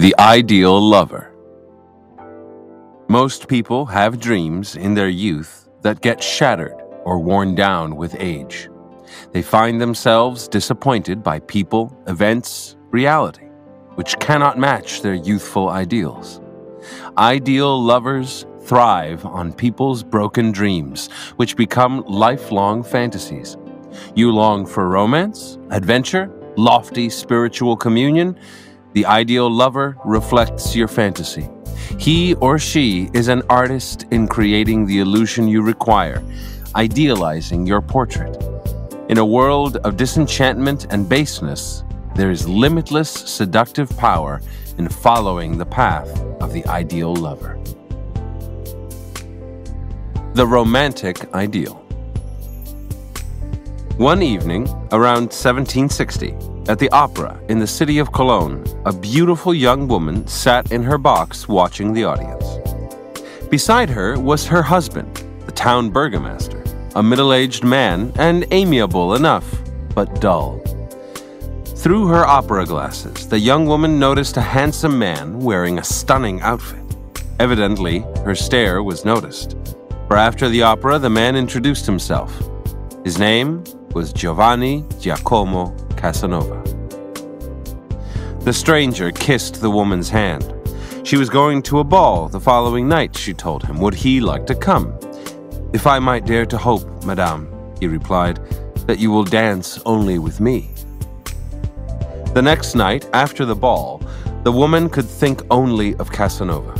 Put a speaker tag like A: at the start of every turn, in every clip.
A: The Ideal Lover Most people have dreams in their youth that get shattered or worn down with age. They find themselves disappointed by people, events, reality, which cannot match their youthful ideals. Ideal lovers thrive on people's broken dreams, which become lifelong fantasies. You long for romance, adventure, lofty spiritual communion, the ideal lover reflects your fantasy. He or she is an artist in creating the illusion you require, idealizing your portrait. In a world of disenchantment and baseness, there is limitless seductive power in following the path of the ideal lover. The Romantic Ideal One evening, around 1760, at the opera in the city of Cologne, a beautiful young woman sat in her box watching the audience. Beside her was her husband, the town burgomaster, a middle aged man and amiable enough, but dull. Through her opera glasses, the young woman noticed a handsome man wearing a stunning outfit. Evidently, her stare was noticed, for after the opera, the man introduced himself. His name was Giovanni Giacomo Casanova. The stranger kissed the woman's hand. She was going to a ball the following night, she told him. Would he like to come? If I might dare to hope, madame, he replied, that you will dance only with me. The next night, after the ball, the woman could think only of Casanova.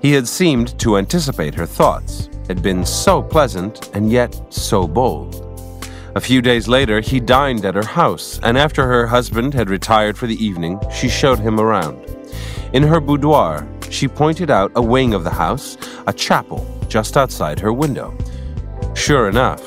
A: He had seemed to anticipate her thoughts, had been so pleasant and yet so bold. A few days later, he dined at her house, and after her husband had retired for the evening, she showed him around. In her boudoir, she pointed out a wing of the house, a chapel, just outside her window. Sure enough,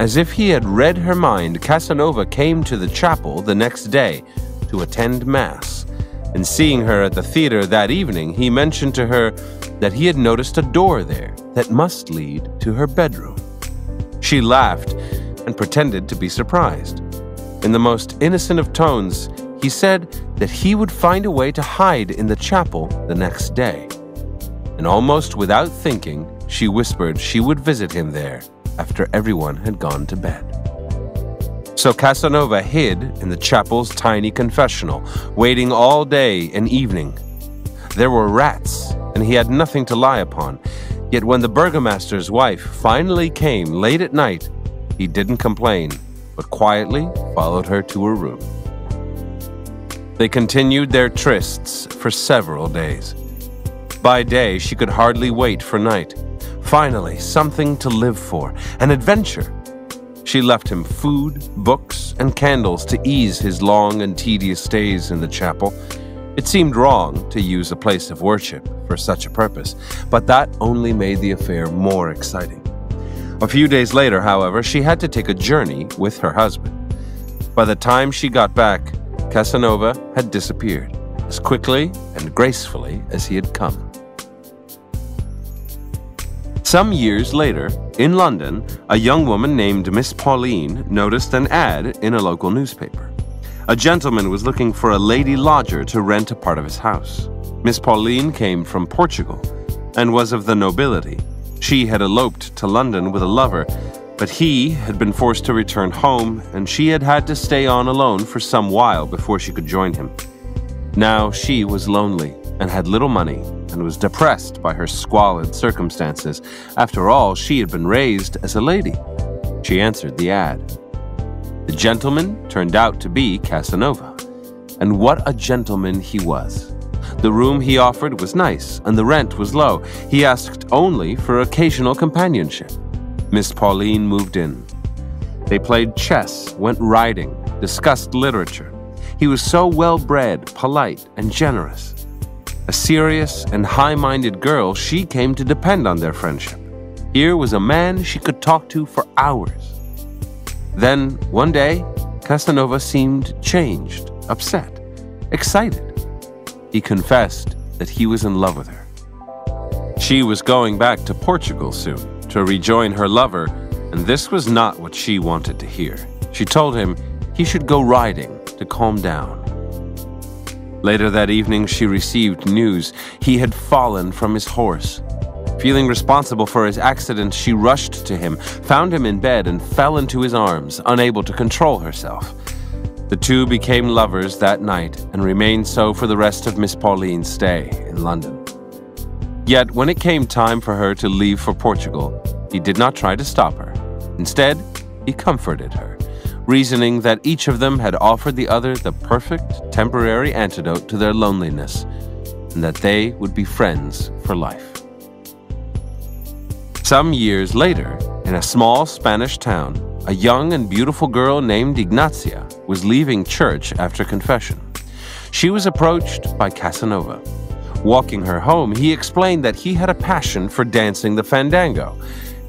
A: as if he had read her mind, Casanova came to the chapel the next day to attend Mass. And seeing her at the theater that evening, he mentioned to her that he had noticed a door there that must lead to her bedroom. She laughed and pretended to be surprised. In the most innocent of tones, he said that he would find a way to hide in the chapel the next day. And almost without thinking, she whispered she would visit him there after everyone had gone to bed. So Casanova hid in the chapel's tiny confessional, waiting all day and evening. There were rats, and he had nothing to lie upon. Yet when the burgomaster's wife finally came late at night he didn't complain, but quietly followed her to her room. They continued their trysts for several days. By day, she could hardly wait for night. Finally, something to live for, an adventure. She left him food, books, and candles to ease his long and tedious stays in the chapel. It seemed wrong to use a place of worship for such a purpose, but that only made the affair more exciting. A few days later, however, she had to take a journey with her husband. By the time she got back, Casanova had disappeared as quickly and gracefully as he had come. Some years later, in London, a young woman named Miss Pauline noticed an ad in a local newspaper. A gentleman was looking for a lady lodger to rent a part of his house. Miss Pauline came from Portugal and was of the nobility she had eloped to London with a lover, but he had been forced to return home, and she had had to stay on alone for some while before she could join him. Now she was lonely and had little money and was depressed by her squalid circumstances. After all, she had been raised as a lady. She answered the ad. The gentleman turned out to be Casanova. And what a gentleman he was! The room he offered was nice, and the rent was low. He asked only for occasional companionship. Miss Pauline moved in. They played chess, went riding, discussed literature. He was so well bred, polite, and generous. A serious and high minded girl, she came to depend on their friendship. Here was a man she could talk to for hours. Then, one day, Casanova seemed changed, upset, excited he confessed that he was in love with her. She was going back to Portugal soon to rejoin her lover, and this was not what she wanted to hear. She told him he should go riding to calm down. Later that evening, she received news he had fallen from his horse. Feeling responsible for his accident, she rushed to him, found him in bed, and fell into his arms, unable to control herself. The two became lovers that night and remained so for the rest of Miss Pauline's stay in London. Yet, when it came time for her to leave for Portugal, he did not try to stop her. Instead, he comforted her, reasoning that each of them had offered the other the perfect temporary antidote to their loneliness, and that they would be friends for life. Some years later, in a small Spanish town, a young and beautiful girl named Ignacia was leaving church after confession. She was approached by Casanova. Walking her home, he explained that he had a passion for dancing the fandango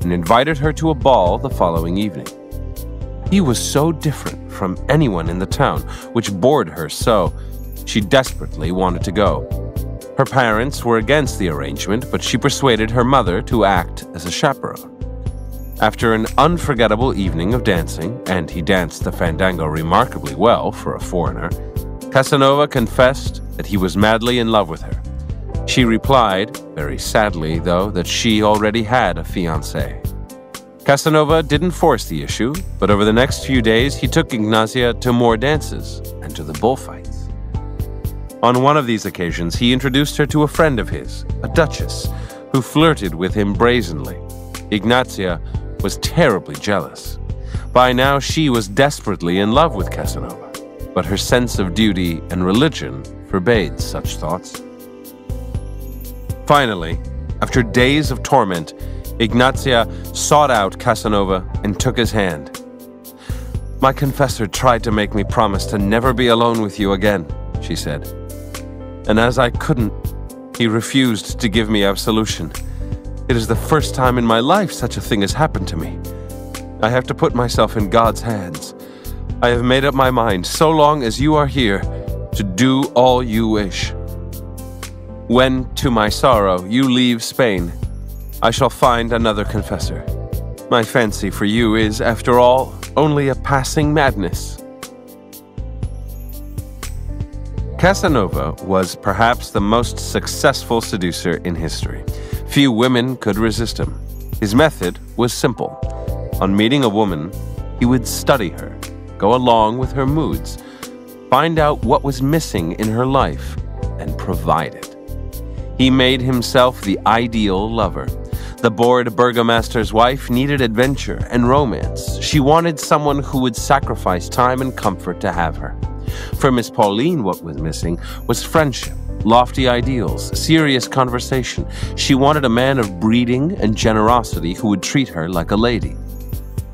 A: and invited her to a ball the following evening. He was so different from anyone in the town, which bored her so. She desperately wanted to go. Her parents were against the arrangement, but she persuaded her mother to act as a chaperone. After an unforgettable evening of dancing, and he danced the fandango remarkably well for a foreigner, Casanova confessed that he was madly in love with her. She replied, very sadly though, that she already had a fiancé. Casanova didn't force the issue, but over the next few days he took Ignacia to more dances and to the bullfights. On one of these occasions, he introduced her to a friend of his, a duchess, who flirted with him brazenly. Ignacia was terribly jealous. By now, she was desperately in love with Casanova, but her sense of duty and religion forbade such thoughts. Finally, after days of torment, Ignacia sought out Casanova and took his hand. My confessor tried to make me promise to never be alone with you again, she said and as I couldn't, he refused to give me absolution. It is the first time in my life such a thing has happened to me. I have to put myself in God's hands. I have made up my mind, so long as you are here, to do all you wish. When, to my sorrow, you leave Spain, I shall find another confessor. My fancy for you is, after all, only a passing madness. Casanova was perhaps the most successful seducer in history. Few women could resist him. His method was simple. On meeting a woman, he would study her, go along with her moods, find out what was missing in her life, and provide it. He made himself the ideal lover. The bored burgomaster's wife needed adventure and romance. She wanted someone who would sacrifice time and comfort to have her. For Miss Pauline, what was missing was friendship, lofty ideals, serious conversation. She wanted a man of breeding and generosity who would treat her like a lady.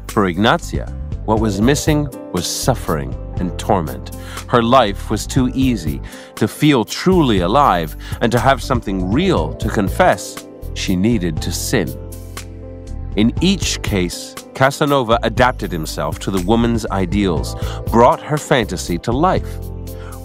A: For Ignacia, what was missing was suffering and torment. Her life was too easy. To feel truly alive and to have something real to confess, she needed to sin. In each case, Casanova adapted himself to the woman's ideals, brought her fantasy to life.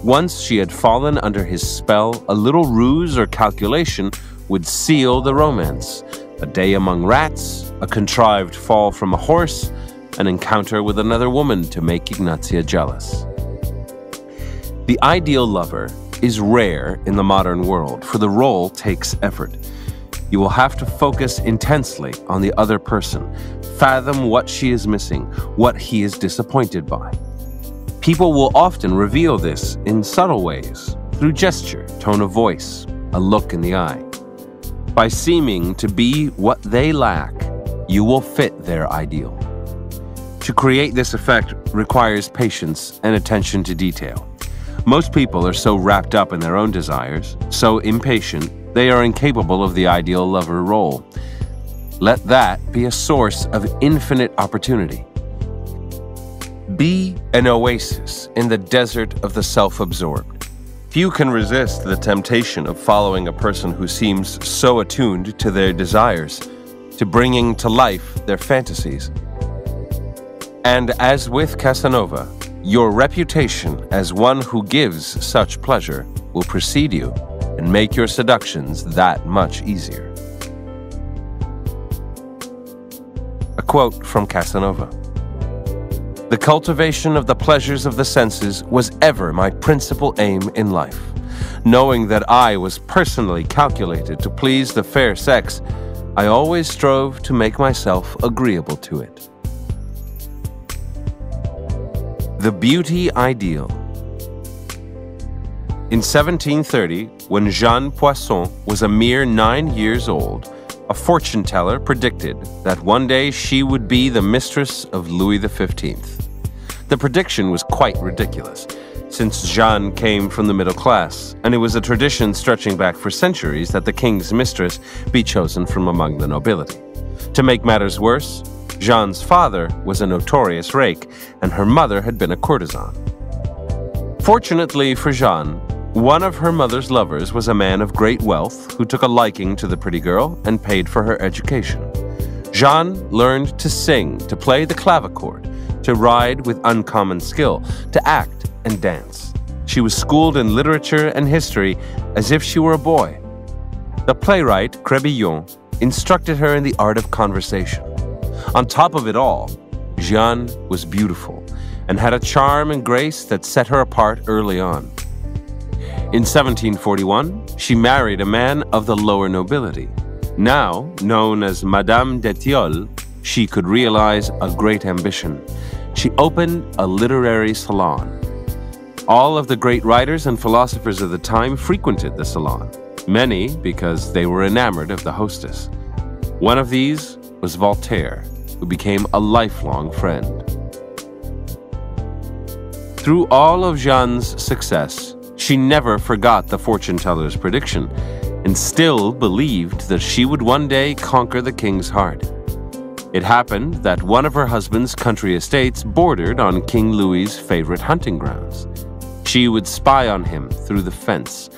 A: Once she had fallen under his spell, a little ruse or calculation would seal the romance. A day among rats, a contrived fall from a horse, an encounter with another woman to make Ignacia jealous. The ideal lover is rare in the modern world, for the role takes effort. You will have to focus intensely on the other person, fathom what she is missing, what he is disappointed by. People will often reveal this in subtle ways, through gesture, tone of voice, a look in the eye. By seeming to be what they lack, you will fit their ideal. To create this effect requires patience and attention to detail. Most people are so wrapped up in their own desires, so impatient, they are incapable of the ideal lover role. Let that be a source of infinite opportunity. Be an oasis in the desert of the self absorbed. Few can resist the temptation of following a person who seems so attuned to their desires, to bringing to life their fantasies. And as with Casanova, your reputation as one who gives such pleasure will precede you and make your seductions that much easier. A quote from Casanova The cultivation of the pleasures of the senses was ever my principal aim in life. Knowing that I was personally calculated to please the fair sex, I always strove to make myself agreeable to it. The Beauty Ideal In 1730, when Jeanne Poisson was a mere nine years old, a fortune teller predicted that one day she would be the mistress of Louis XV. The prediction was quite ridiculous, since Jeanne came from the middle class, and it was a tradition stretching back for centuries that the king's mistress be chosen from among the nobility. To make matters worse, Jeanne's father was a notorious rake, and her mother had been a courtesan. Fortunately for Jeanne, one of her mother's lovers was a man of great wealth who took a liking to the pretty girl and paid for her education. Jeanne learned to sing, to play the clavichord, to ride with uncommon skill, to act and dance. She was schooled in literature and history as if she were a boy. The playwright, Crébillon, instructed her in the art of conversation. On top of it all, Jeanne was beautiful and had a charm and grace that set her apart early on. In 1741, she married a man of the lower nobility. Now known as Madame d'Etiolles, she could realize a great ambition. She opened a literary salon. All of the great writers and philosophers of the time frequented the salon, many because they were enamored of the hostess. One of these was Voltaire, who became a lifelong friend. Through all of Jeanne's success, she never forgot the fortune teller's prediction and still believed that she would one day conquer the king's heart. It happened that one of her husband's country estates bordered on King Louis's favorite hunting grounds. She would spy on him through the fence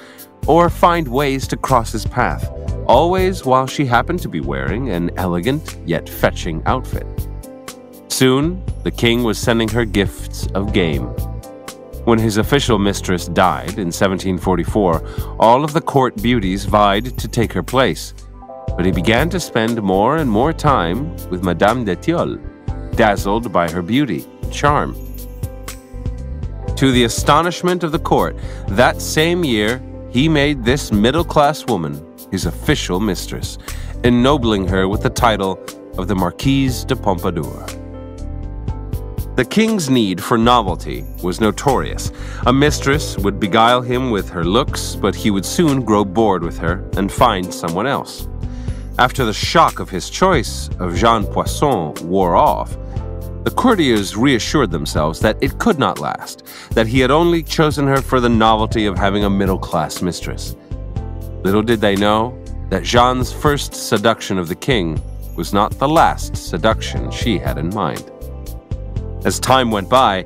A: or find ways to cross his path, always while she happened to be wearing an elegant yet fetching outfit. Soon, the king was sending her gifts of game when his official mistress died in 1744, all of the court beauties vied to take her place, but he began to spend more and more time with Madame de d'Etiolles, dazzled by her beauty charm. To the astonishment of the court, that same year he made this middle class woman his official mistress, ennobling her with the title of the Marquise de Pompadour. The king's need for novelty was notorious. A mistress would beguile him with her looks, but he would soon grow bored with her and find someone else. After the shock of his choice of Jeanne Poisson wore off, the courtiers reassured themselves that it could not last, that he had only chosen her for the novelty of having a middle class mistress. Little did they know that Jeanne's first seduction of the king was not the last seduction she had in mind. As time went by,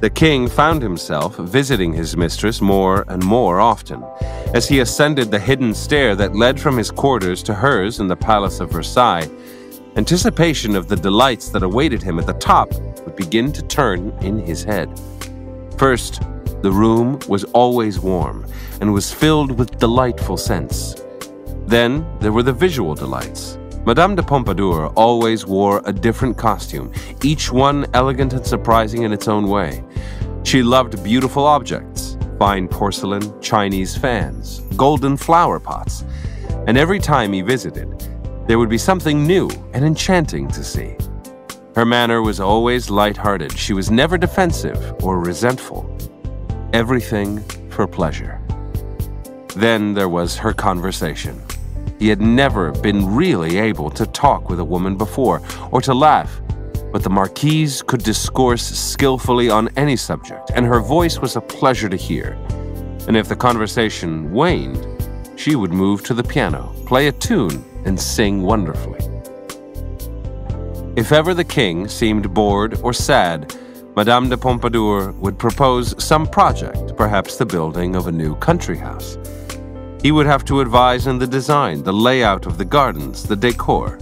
A: the king found himself visiting his mistress more and more often. As he ascended the hidden stair that led from his quarters to hers in the Palace of Versailles, anticipation of the delights that awaited him at the top would begin to turn in his head. First, the room was always warm and was filled with delightful scents. Then there were the visual delights. Madame de Pompadour always wore a different costume, each one elegant and surprising in its own way. She loved beautiful objects, fine porcelain, Chinese fans, golden flower pots, and every time he visited, there would be something new and enchanting to see. Her manner was always light-hearted. She was never defensive or resentful. Everything for pleasure. Then there was her conversation. He had never been really able to talk with a woman before, or to laugh, but the Marquise could discourse skillfully on any subject, and her voice was a pleasure to hear. And if the conversation waned, she would move to the piano, play a tune, and sing wonderfully. If ever the king seemed bored or sad, Madame de Pompadour would propose some project, perhaps the building of a new country house. He would have to advise in the design, the layout of the gardens, the decor.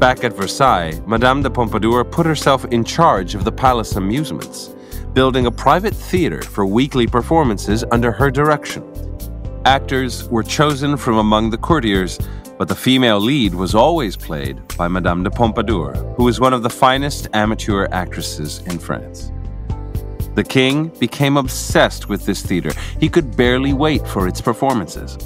A: Back at Versailles, Madame de Pompadour put herself in charge of the palace amusements, building a private theater for weekly performances under her direction. Actors were chosen from among the courtiers, but the female lead was always played by Madame de Pompadour, who was one of the finest amateur actresses in France. The king became obsessed with this theater. He could barely wait for its performances.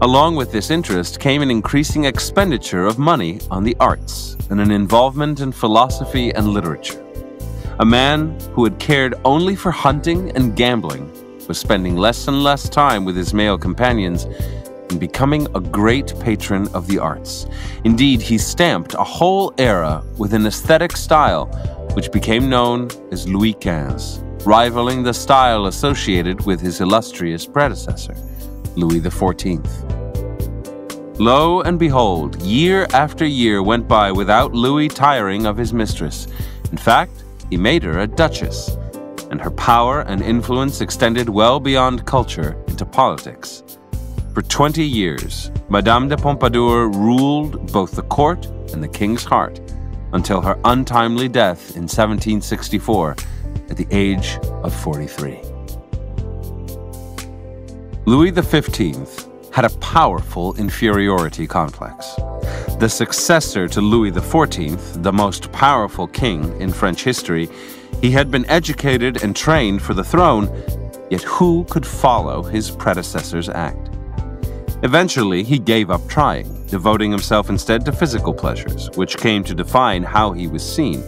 A: Along with this interest came an increasing expenditure of money on the arts and an involvement in philosophy and literature. A man who had cared only for hunting and gambling was spending less and less time with his male companions and becoming a great patron of the arts. Indeed, he stamped a whole era with an aesthetic style which became known as Louis XV, rivaling the style associated with his illustrious predecessor, Louis XIV. Lo and behold, year after year went by without Louis tiring of his mistress. In fact, he made her a duchess, and her power and influence extended well beyond culture into politics. For 20 years, Madame de Pompadour ruled both the court and the king's heart until her untimely death in 1764 at the age of 43. Louis XV had a powerful inferiority complex. The successor to Louis XIV, the most powerful king in French history, he had been educated and trained for the throne, yet who could follow his predecessor's act? Eventually, he gave up trying, devoting himself instead to physical pleasures, which came to define how he was seen.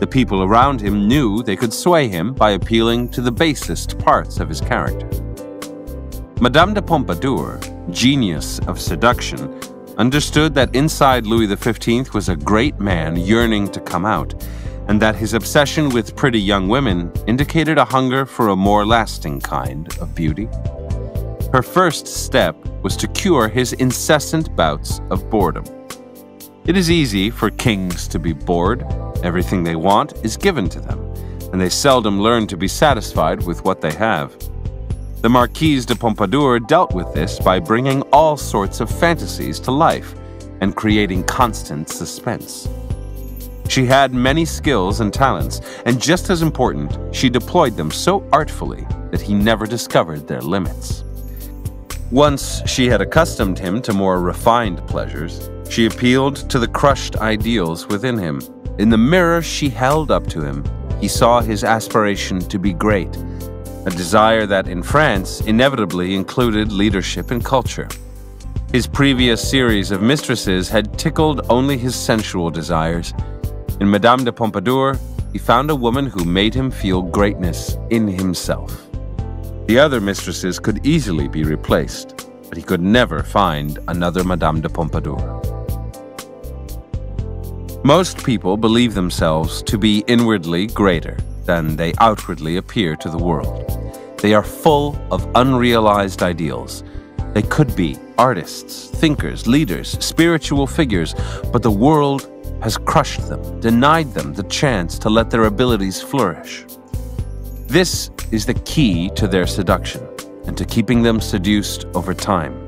A: The people around him knew they could sway him by appealing to the basest parts of his character. Madame de Pompadour, genius of seduction, understood that inside Louis XV was a great man yearning to come out, and that his obsession with pretty young women indicated a hunger for a more lasting kind of beauty. Her first step was to cure his incessant bouts of boredom. It is easy for kings to be bored. Everything they want is given to them, and they seldom learn to be satisfied with what they have. The Marquise de Pompadour dealt with this by bringing all sorts of fantasies to life and creating constant suspense. She had many skills and talents, and just as important, she deployed them so artfully that he never discovered their limits. Once she had accustomed him to more refined pleasures, she appealed to the crushed ideals within him. In the mirror she held up to him, he saw his aspiration to be great, a desire that in France inevitably included leadership and culture. His previous series of mistresses had tickled only his sensual desires. In Madame de Pompadour, he found a woman who made him feel greatness in himself. The other mistresses could easily be replaced, but he could never find another Madame de Pompadour. Most people believe themselves to be inwardly greater than they outwardly appear to the world. They are full of unrealized ideals. They could be artists, thinkers, leaders, spiritual figures, but the world has crushed them, denied them the chance to let their abilities flourish. This is the key to their seduction and to keeping them seduced over time.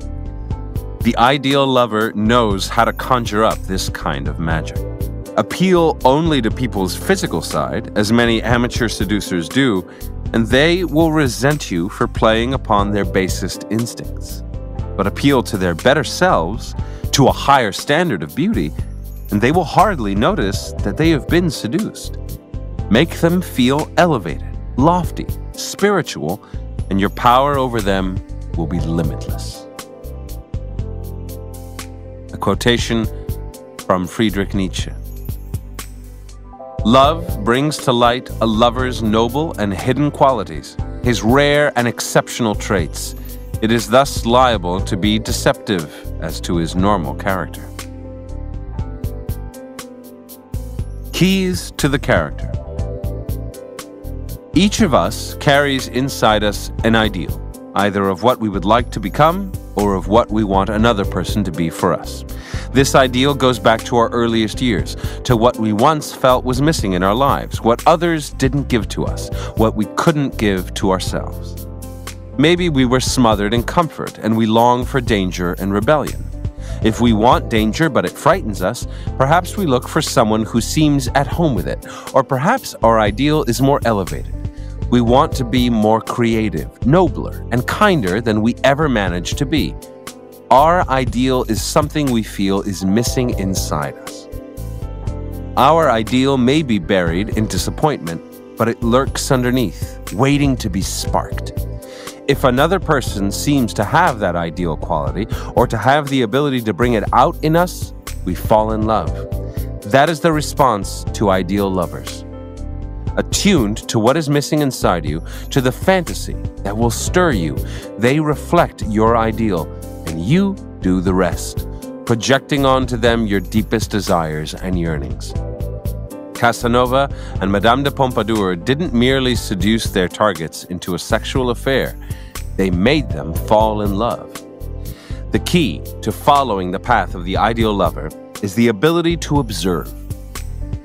A: The ideal lover knows how to conjure up this kind of magic. Appeal only to people's physical side, as many amateur seducers do, and they will resent you for playing upon their basest instincts. But appeal to their better selves, to a higher standard of beauty, and they will hardly notice that they have been seduced. Make them feel elevated lofty, spiritual, and your power over them will be limitless. A quotation from Friedrich Nietzsche Love brings to light a lover's noble and hidden qualities, his rare and exceptional traits. It is thus liable to be deceptive as to his normal character. Keys to the character. Each of us carries inside us an ideal, either of what we would like to become or of what we want another person to be for us. This ideal goes back to our earliest years, to what we once felt was missing in our lives, what others didn't give to us, what we couldn't give to ourselves. Maybe we were smothered in comfort and we long for danger and rebellion. If we want danger but it frightens us, perhaps we look for someone who seems at home with it, or perhaps our ideal is more elevated. We want to be more creative, nobler, and kinder than we ever managed to be. Our ideal is something we feel is missing inside us. Our ideal may be buried in disappointment, but it lurks underneath, waiting to be sparked. If another person seems to have that ideal quality or to have the ability to bring it out in us, we fall in love. That is the response to ideal lovers. Attuned to what is missing inside you, to the fantasy that will stir you, they reflect your ideal, and you do the rest, projecting onto them your deepest desires and yearnings. Casanova and Madame de Pompadour didn't merely seduce their targets into a sexual affair, they made them fall in love. The key to following the path of the ideal lover is the ability to observe.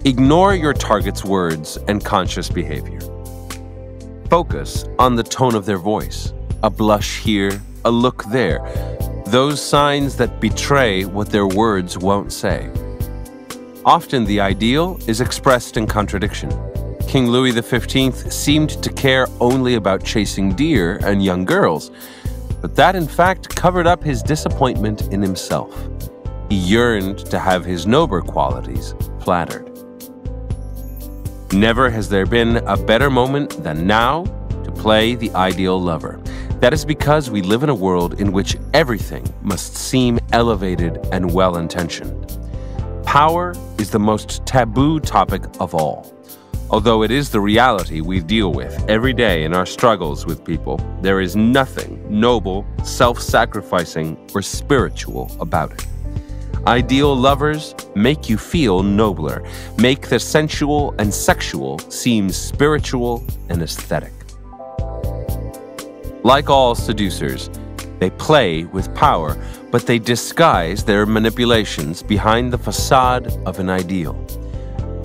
A: Ignore your target's words and conscious behavior. Focus on the tone of their voice, a blush here, a look there, those signs that betray what their words won't say. Often the ideal is expressed in contradiction. King Louis XV seemed to care only about chasing deer and young girls, but that in fact covered up his disappointment in himself. He yearned to have his nobler qualities flattered. Never has there been a better moment than now to play the ideal lover. That is because we live in a world in which everything must seem elevated and well intentioned. Power is the most taboo topic of all. Although it is the reality we deal with every day in our struggles with people, there is nothing noble, self sacrificing, or spiritual about it. Ideal lovers make you feel nobler, make the sensual and sexual seem spiritual and aesthetic. Like all seducers, they play with power but they disguise their manipulations behind the facade of an ideal.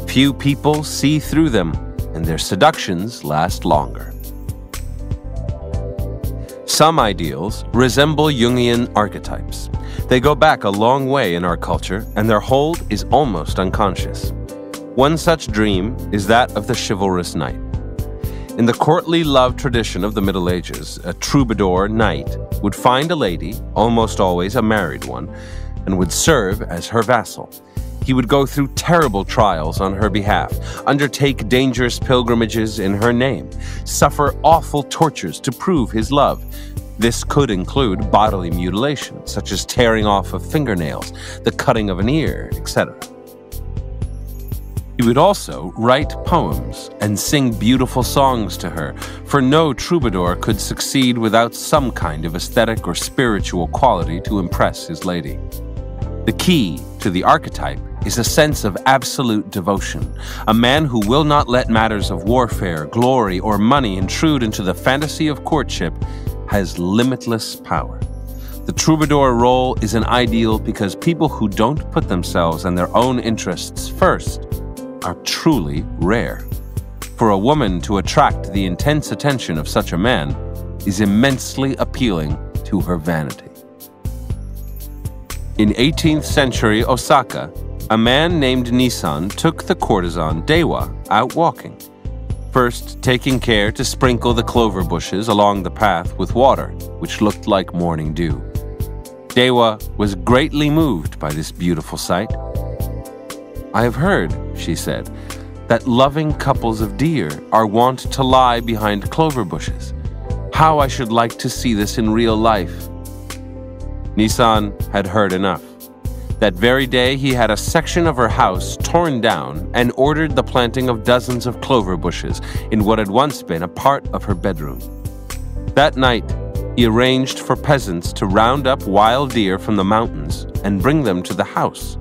A: Few people see through them, and their seductions last longer. Some ideals resemble Jungian archetypes. They go back a long way in our culture, and their hold is almost unconscious. One such dream is that of the chivalrous knight. In the courtly love tradition of the Middle Ages, a troubadour knight would find a lady, almost always a married one, and would serve as her vassal. He would go through terrible trials on her behalf, undertake dangerous pilgrimages in her name, suffer awful tortures to prove his love. This could include bodily mutilation, such as tearing off of fingernails, the cutting of an ear, etc. He would also write poems and sing beautiful songs to her, for no troubadour could succeed without some kind of aesthetic or spiritual quality to impress his lady. The key to the archetype is a sense of absolute devotion, a man who will not let matters of warfare, glory, or money intrude into the fantasy of courtship has limitless power. The troubadour role is an ideal because people who don't put themselves and their own interests first are truly rare. For a woman to attract the intense attention of such a man is immensely appealing to her vanity. In 18th century Osaka, a man named Nisan took the courtesan Dewa out walking, first taking care to sprinkle the clover bushes along the path with water, which looked like morning dew. Dewa was greatly moved by this beautiful sight I have heard, she said, that loving couples of deer are wont to lie behind clover bushes. How I should like to see this in real life. Nissan had heard enough. That very day, he had a section of her house torn down and ordered the planting of dozens of clover bushes in what had once been a part of her bedroom. That night, he arranged for peasants to round up wild deer from the mountains and bring them to the house.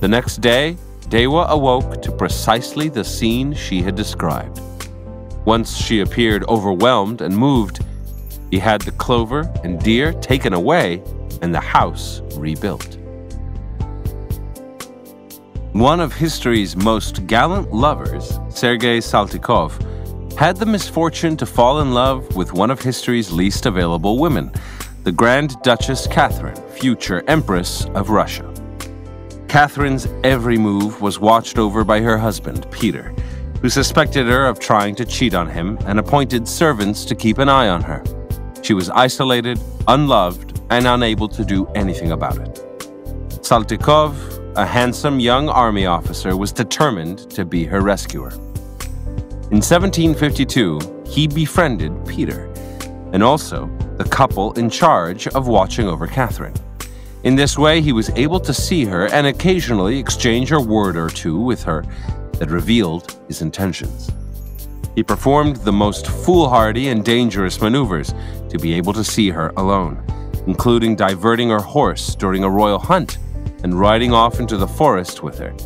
A: The next day, Dewa awoke to precisely the scene she had described. Once she appeared overwhelmed and moved, he had the clover and deer taken away and the house rebuilt. One of history's most gallant lovers, Sergei Saltykov, had the misfortune to fall in love with one of history's least available women, the Grand Duchess Catherine, future Empress of Russia. Catherine's every move was watched over by her husband, Peter, who suspected her of trying to cheat on him and appointed servants to keep an eye on her. She was isolated, unloved, and unable to do anything about it. Saltykov, a handsome young army officer, was determined to be her rescuer. In 1752, he befriended Peter, and also the couple in charge of watching over Catherine. In this way, he was able to see her and occasionally exchange a word or two with her that revealed his intentions. He performed the most foolhardy and dangerous maneuvers to be able to see her alone, including diverting her horse during a royal hunt and riding off into the forest with her.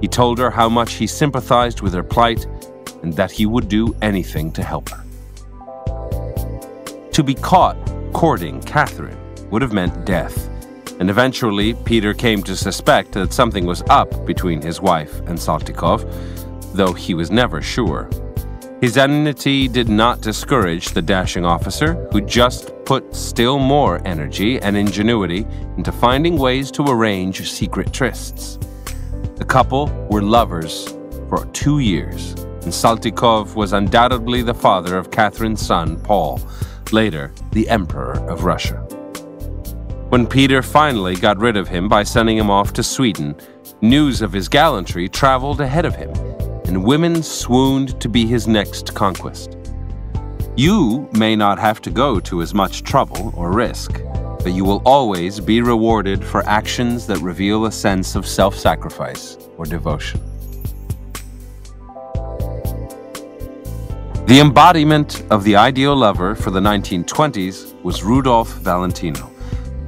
A: He told her how much he sympathized with her plight and that he would do anything to help her. To be caught courting Catherine would have meant death, and eventually Peter came to suspect that something was up between his wife and Saltykov, though he was never sure. His enmity did not discourage the dashing officer, who just put still more energy and ingenuity into finding ways to arrange secret trysts. The couple were lovers for two years, and Saltykov was undoubtedly the father of Catherine's son, Paul, later the Emperor of Russia. When Peter finally got rid of him by sending him off to Sweden, news of his gallantry traveled ahead of him and women swooned to be his next conquest. You may not have to go to as much trouble or risk, but you will always be rewarded for actions that reveal a sense of self sacrifice or devotion. The embodiment of the ideal lover for the 1920s was Rudolph Valentino,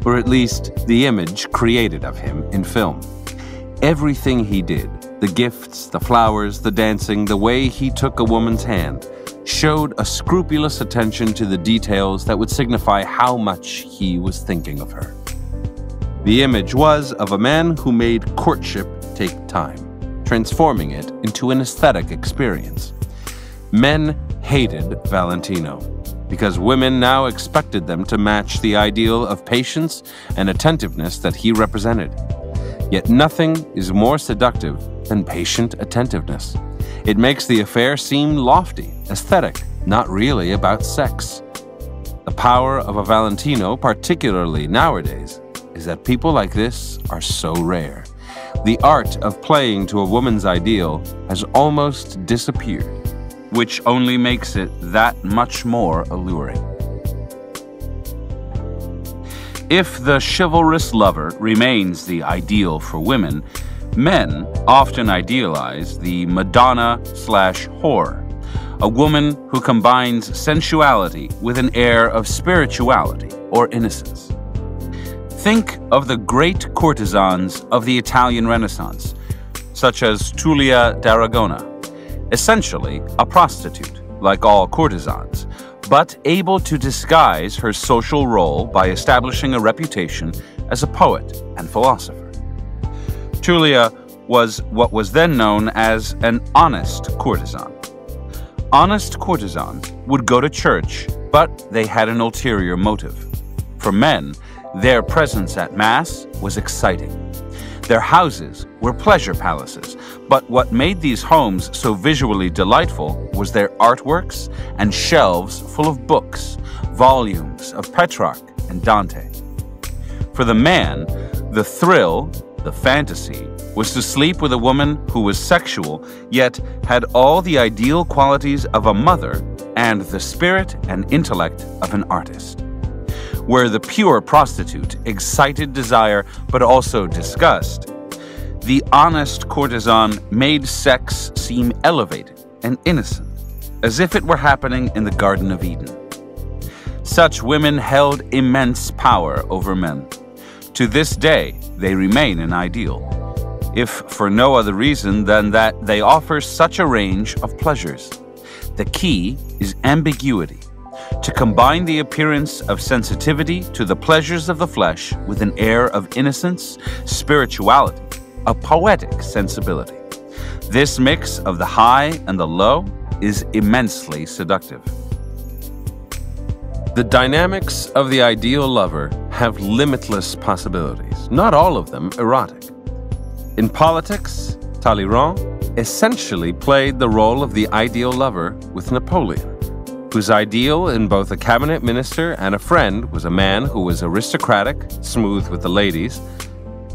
A: or at least the image created of him in film. Everything he did, the gifts, the flowers, the dancing, the way he took a woman's hand, showed a scrupulous attention to the details that would signify how much he was thinking of her. The image was of a man who made courtship take time, transforming it into an aesthetic experience. Men hated Valentino because women now expected them to match the ideal of patience and attentiveness that he represented. Yet nothing is more seductive than patient attentiveness. It makes the affair seem lofty, aesthetic, not really about sex. The power of a Valentino, particularly nowadays, is that people like this are so rare. The art of playing to a woman's ideal has almost disappeared, which only makes it that much more alluring. If the chivalrous lover remains the ideal for women, Men often idealize the Madonna slash whore, a woman who combines sensuality with an air of spirituality or innocence. Think of the great courtesans of the Italian Renaissance, such as Tullia d'Aragona, essentially a prostitute, like all courtesans, but able to disguise her social role by establishing a reputation as a poet and philosopher. Tullia was what was then known as an honest courtesan. Honest courtesans would go to church, but they had an ulterior motive. For men, their presence at Mass was exciting. Their houses were pleasure palaces, but what made these homes so visually delightful was their artworks and shelves full of books, volumes of Petrarch and Dante. For the man, the thrill the fantasy was to sleep with a woman who was sexual, yet had all the ideal qualities of a mother and the spirit and intellect of an artist. Where the pure prostitute excited desire but also disgust, the honest courtesan made sex seem elevated and innocent, as if it were happening in the Garden of Eden. Such women held immense power over men. To this day, they remain an ideal, if for no other reason than that they offer such a range of pleasures. The key is ambiguity to combine the appearance of sensitivity to the pleasures of the flesh with an air of innocence, spirituality, a poetic sensibility. This mix of the high and the low is immensely seductive. The dynamics of the ideal lover have limitless possibilities, not all of them erotic. In politics, Talleyrand essentially played the role of the ideal lover with Napoleon. whose ideal in both a cabinet minister and a friend was a man who was aristocratic, smooth with the ladies,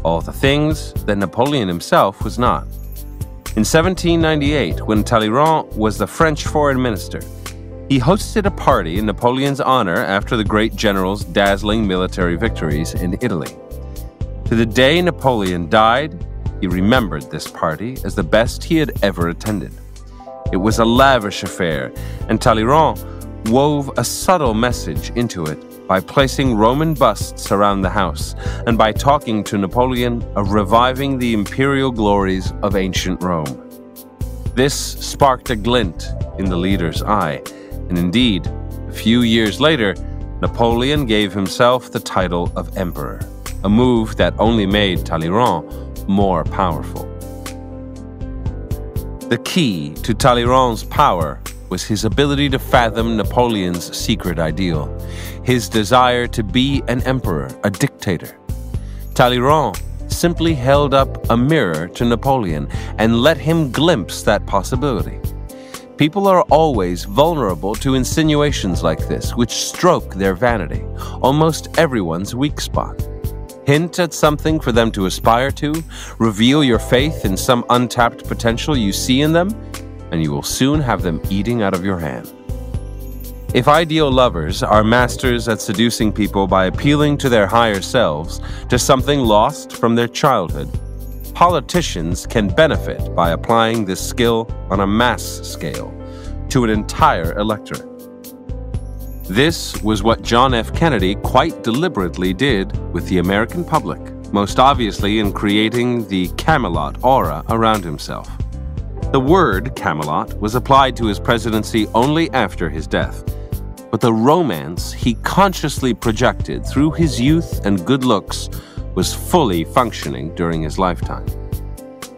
A: all the things that Napoleon himself was not. In 1798, when Talleyrand was the French foreign minister, he hosted a party in Napoleon's honor after the great general's dazzling military victories in Italy. To the day Napoleon died, he remembered this party as the best he had ever attended. It was a lavish affair, and Talleyrand wove a subtle message into it by placing Roman busts around the house and by talking to Napoleon of reviving the imperial glories of ancient Rome. This sparked a glint in the leader's eye, and indeed, a few years later, Napoleon gave himself the title of emperor, a move that only made Talleyrand more powerful. The key to Talleyrand's power was his ability to fathom Napoleon's secret ideal, his desire to be an emperor, a dictator. Talleyrand simply held up a mirror to Napoleon and let him glimpse that possibility. People are always vulnerable to insinuations like this, which stroke their vanity, almost everyone's weak spot. Hint at something for them to aspire to, reveal your faith in some untapped potential you see in them, and you will soon have them eating out of your hand. If ideal lovers are masters at seducing people by appealing to their higher selves, to something lost from their childhood, politicians can benefit by applying this skill on a mass scale to an entire electorate. This was what John F. Kennedy quite deliberately did with the American public, most obviously in creating the Camelot aura around himself. The word Camelot was applied to his presidency only after his death, but the romance he consciously projected through his youth and good looks was fully functioning during his lifetime.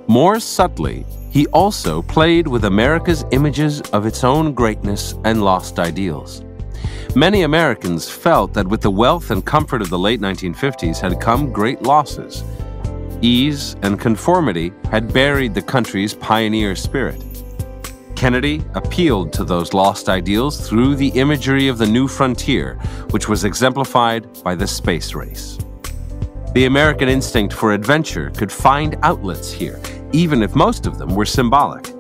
A: More subtly, he also played with America's images of its own greatness and lost ideals. Many Americans felt that with the wealth and comfort of the late 1950s had come great losses. Ease and conformity had buried the country's pioneer spirit. Kennedy appealed to those lost ideals through the imagery of the new frontier, which was exemplified by the space race. The American instinct for adventure could find outlets here, even if most of them were symbolic.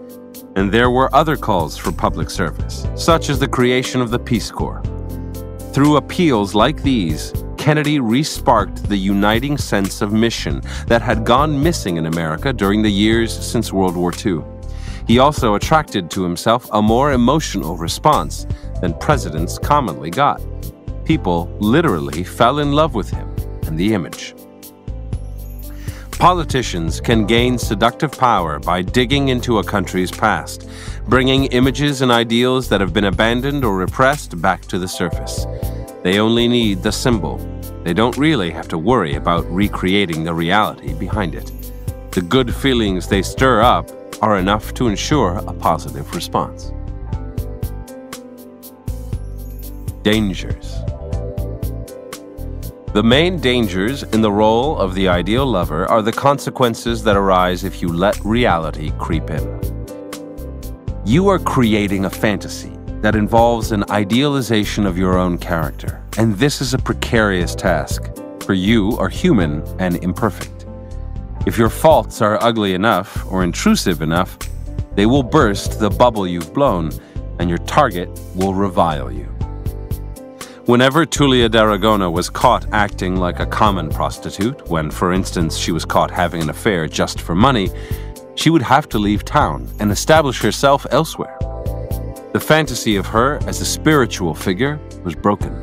A: And there were other calls for public service, such as the creation of the Peace Corps. Through appeals like these, Kennedy resparked the uniting sense of mission that had gone missing in America during the years since World War II. He also attracted to himself a more emotional response than presidents commonly got. People literally fell in love with him and the image. Politicians can gain seductive power by digging into a country's past, bringing images and ideals that have been abandoned or repressed back to the surface. They only need the symbol. They don't really have to worry about recreating the reality behind it. The good feelings they stir up are enough to ensure a positive response. Dangers. The main dangers in the role of the ideal lover are the consequences that arise if you let reality creep in. You are creating a fantasy that involves an idealization of your own character, and this is a precarious task, for you are human and imperfect. If your faults are ugly enough or intrusive enough, they will burst the bubble you've blown, and your target will revile you. Whenever Tullia d'Aragona was caught acting like a common prostitute, when, for instance, she was caught having an affair just for money, she would have to leave town and establish herself elsewhere. The fantasy of her as a spiritual figure was broken.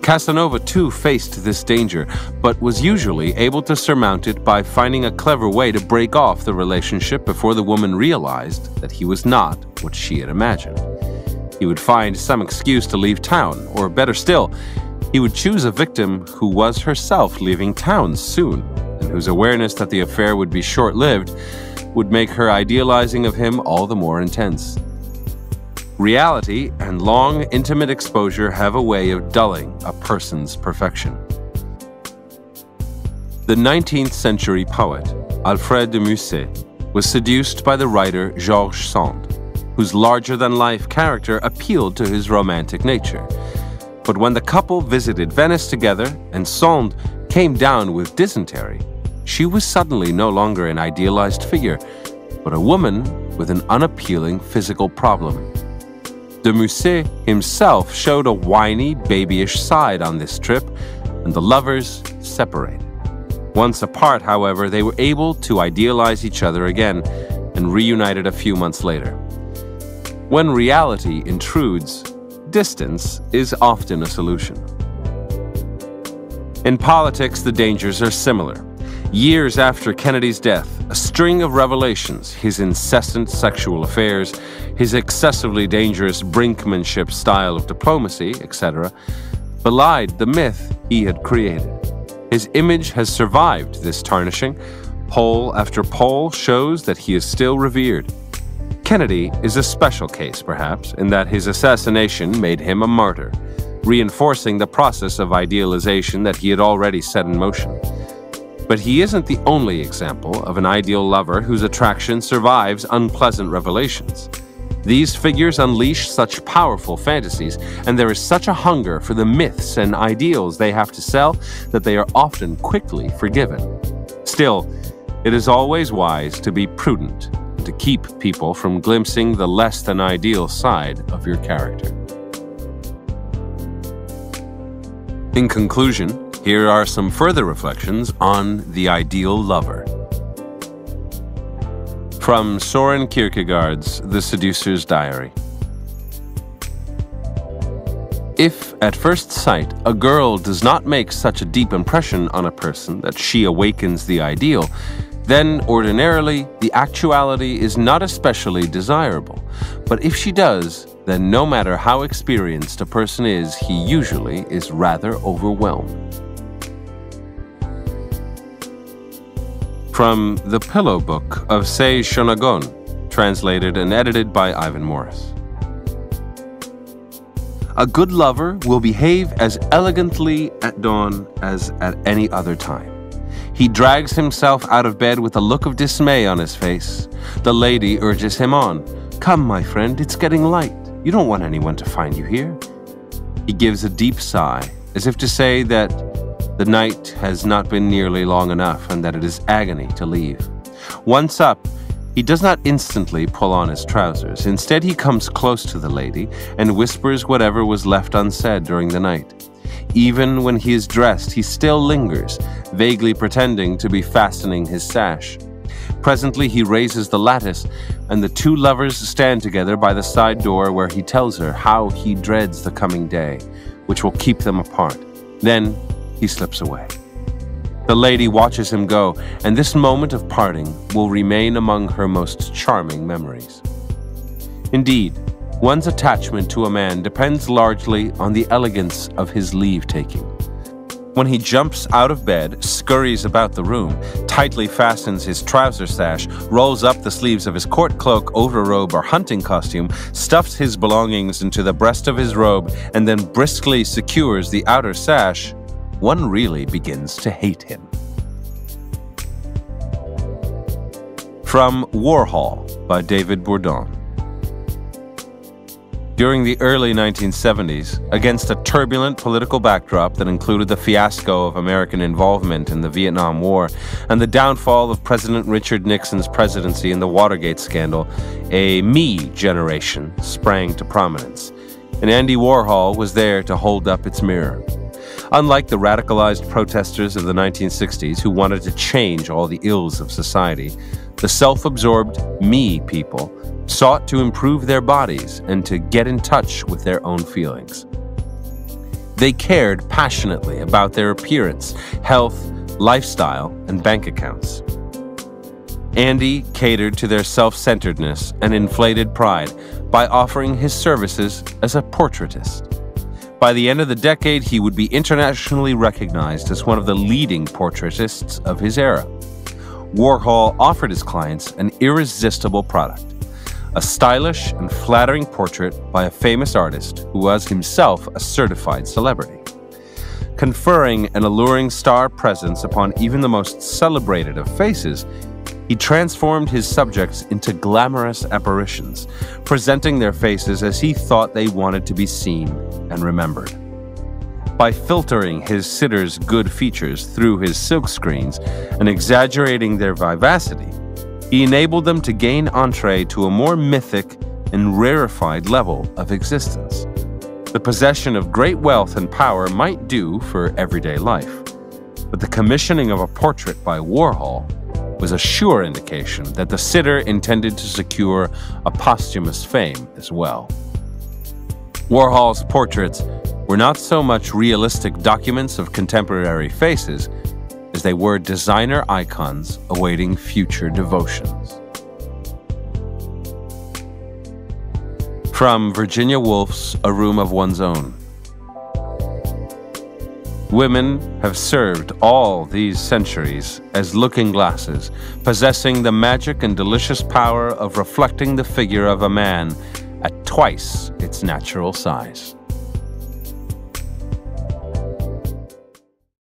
A: Casanova too faced this danger, but was usually able to surmount it by finding a clever way to break off the relationship before the woman realized that he was not what she had imagined. He would find some excuse to leave town, or better still, he would choose a victim who was herself leaving town soon, and whose awareness that the affair would be short lived would make her idealizing of him all the more intense. Reality and long, intimate exposure have a way of dulling a person's perfection. The 19th century poet, Alfred de Musset, was seduced by the writer George Sand whose larger than life character appealed to his romantic nature. But when the couple visited Venice together and Sand came down with dysentery, she was suddenly no longer an idealized figure, but a woman with an unappealing physical problem. De Musset himself showed a whiny, babyish side on this trip, and the lovers separated. Once apart, however, they were able to idealize each other again and reunited a few months later. When reality intrudes, distance is often a solution. In politics, the dangers are similar. Years after Kennedy's death, a string of revelations, his incessant sexual affairs, his excessively dangerous brinkmanship style of diplomacy, etc., belied the myth he had created. His image has survived this tarnishing. Poll after poll shows that he is still revered. Kennedy is a special case, perhaps, in that his assassination made him a martyr, reinforcing the process of idealization that he had already set in motion. But he isn't the only example of an ideal lover whose attraction survives unpleasant revelations. These figures unleash such powerful fantasies, and there is such a hunger for the myths and ideals they have to sell that they are often quickly forgiven. Still, it is always wise to be prudent to keep people from glimpsing the less than ideal side of your character. In conclusion, here are some further reflections on the ideal lover. From Soren Kierkegaard's The Seducer's Diary. If, at first sight, a girl does not make such a deep impression on a person that she awakens the ideal, then ordinarily the actuality is not especially desirable. But if she does, then no matter how experienced a person is, he usually is rather overwhelmed. From The Pillow Book of Sei Shonagon, translated and edited by Ivan Morris. A good lover will behave as elegantly at dawn as at any other time. He drags himself out of bed with a look of dismay on his face. The lady urges him on. Come, my friend, it's getting light. You don't want anyone to find you here. He gives a deep sigh, as if to say that the night has not been nearly long enough and that it is agony to leave. Once up, he does not instantly pull on his trousers. Instead, he comes close to the lady and whispers whatever was left unsaid during the night. Even when he is dressed, he still lingers, vaguely pretending to be fastening his sash. Presently, he raises the lattice, and the two lovers stand together by the side door where he tells her how he dreads the coming day, which will keep them apart. Then he slips away. The lady watches him go, and this moment of parting will remain among her most charming memories. Indeed, one's attachment to a man depends largely on the elegance of his leave taking. When he jumps out of bed, scurries about the room, tightly fastens his trouser sash, rolls up the sleeves of his court cloak, overrobe, or hunting costume, stuffs his belongings into the breast of his robe, and then briskly secures the outer sash, one really begins to hate him. From Warhol by David Bourdon. During the early 1970s, against a turbulent political backdrop that included the fiasco of American involvement in the Vietnam War and the downfall of President Richard Nixon's presidency in the Watergate scandal, a me generation sprang to prominence. And Andy Warhol was there to hold up its mirror. Unlike the radicalized protesters of the 1960s who wanted to change all the ills of society, the self absorbed me people sought to improve their bodies and to get in touch with their own feelings. They cared passionately about their appearance, health, lifestyle, and bank accounts. Andy catered to their self centeredness and inflated pride by offering his services as a portraitist. By the end of the decade, he would be internationally recognized as one of the leading portraitists of his era. Warhol offered his clients an irresistible product a stylish and flattering portrait by a famous artist who was himself a certified celebrity. Conferring an alluring star presence upon even the most celebrated of faces, he transformed his subjects into glamorous apparitions, presenting their faces as he thought they wanted to be seen and remembered. By filtering his sitters' good features through his silkscreens and exaggerating their vivacity, he enabled them to gain entree to a more mythic and rarefied level of existence. The possession of great wealth and power might do for everyday life, but the commissioning of a portrait by Warhol was a sure indication that the sitter intended to secure a posthumous fame as well. Warhol's portraits were not so much realistic documents of contemporary faces as they were designer icons awaiting future devotions. From Virginia Woolf's A Room of One's Own. Women have served all these centuries as looking glasses, possessing the magic and delicious power of reflecting the figure of a man at twice its natural size.